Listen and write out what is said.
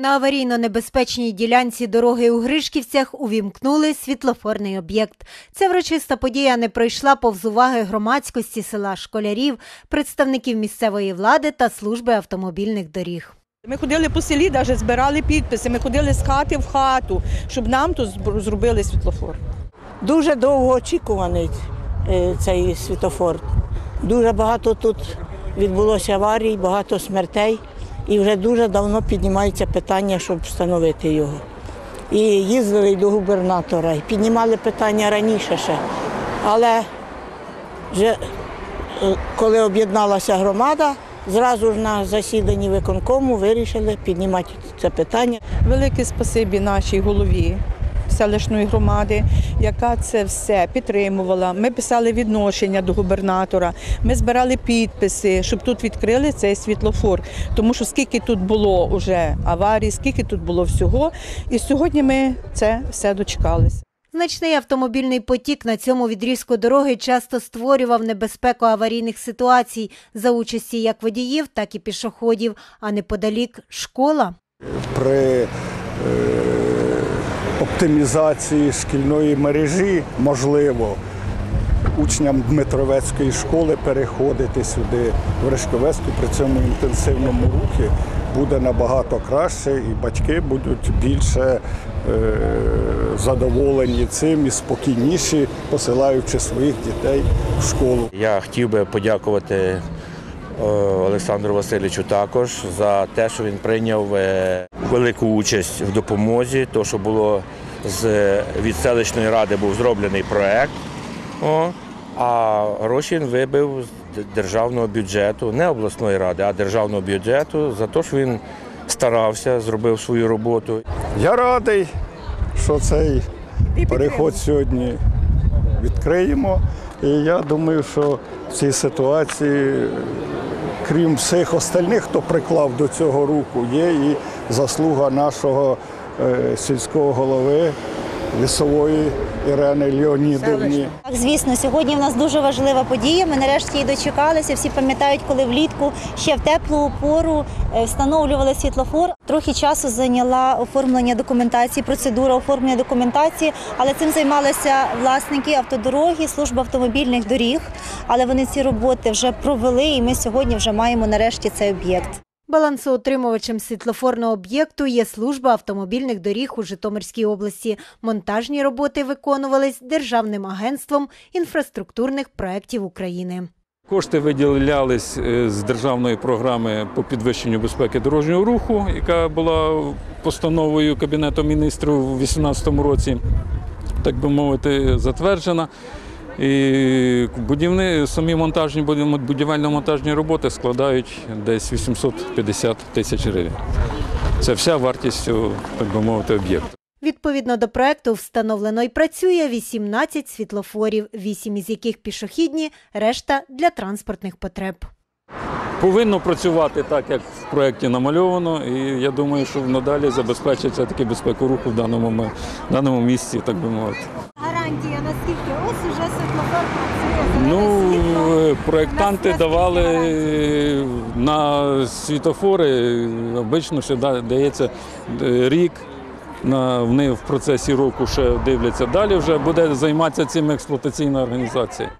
На аварійно-небезпечній ділянці дороги у Гришківцях увімкнули світлофорний об'єкт. Ця врочиста подія не пройшла повз уваги громадськості села школярів, представників місцевої влади та служби автомобільних доріг. Ми ходили по селі, навіть збирали підписи. Ми ходили з хати в хату, щоб нам тут зробили світлофор. Дуже довго очікуваний е, цей світофор. Дуже багато тут відбулося аварій, багато смертей. І вже дуже давно піднімається питання, щоб встановити його. І їздили до губернатора, і піднімали питання раніше ще. Але вже е, коли об'єдналася громада, зразу ж на засіданні виконкому вирішили піднімати це питання. Велике спасибі нашій голові селищної громади, яка це все підтримувала. Ми писали відношення до губернатора, ми збирали підписи, щоб тут відкрили цей світлофор. Тому що скільки тут було вже аварій, скільки тут було всього. І сьогодні ми це все дочекалися. Значний автомобільний потік на цьому відрізку дороги часто створював небезпеку аварійних ситуацій за участі як водіїв, так і пішоходів, а неподалік школа. при е, оптимізації шкільної мережі можливо учням Дмитровецької школи переходити сюди в Решковецьку при цьому інтенсивному рухі буде набагато краще, і батьки будуть більше е, задоволені цим і спокійніші, посилаючи своїх дітей в школу. Я хотів би подякувати е, Олександру Васильовичу також за те, що він прийняв е, велику участь в допомозі, то що було з від селищної ради був зроблений проект. О, а гроші він вибив з державного бюджету, не обласної ради, а державного бюджету за те, що він старався, зробив свою роботу. Я радий, що цей переход сьогодні відкриємо. І я думаю, що в цій ситуації, крім всіх остальних, хто приклав до цього руку, є і заслуга нашого е, сільського голови лісової Ірени Леонідовні. Так, звісно, сьогодні в нас дуже важлива подія. Ми нарешті її дочекалися. Всі пам'ятають, коли влітку ще в теплу пору е, встановлювали світлофор. Трохи часу зайняла оформлення документації, процедура оформлення документації, але цим займалися власники автодороги, служба автомобільних доріг. Але вони ці роботи вже провели, і ми сьогодні вже маємо нарешті цей об'єкт. Балансоутримувачем світлофорного об'єкту є служба автомобільних доріг у Житомирській області. Монтажні роботи виконувались Державним агентством інфраструктурних проєктів України. Кошти виділялись е, з державної програми по підвищенню безпеки дорожнього руху, яка була постановою Кабінету міністрів у 2018 році, так би мовити, затверджена. І будівни, самі монтажні будівельно-монтажні роботи складають десь 850 тисяч гривень. Це вся вартість, так би мовити, об'єкту. Відповідно до проекту встановлено і працює 18 світлофорів, 8 із яких пішохідні, решта для транспортних потреб. Повинно працювати так, як в проєкті намальовано, і я думаю, що надалі забезпечиться таки безпеку руху в даному, м- даному місці, так би мовити. Гарантія наскільки ось уже світлофор працює. Ну, е, проєктанти давали на світофори, обично ще дається е, рік. На, вони в процесі року ще дивляться. Далі вже буде займатися цим експлуатаційна організація.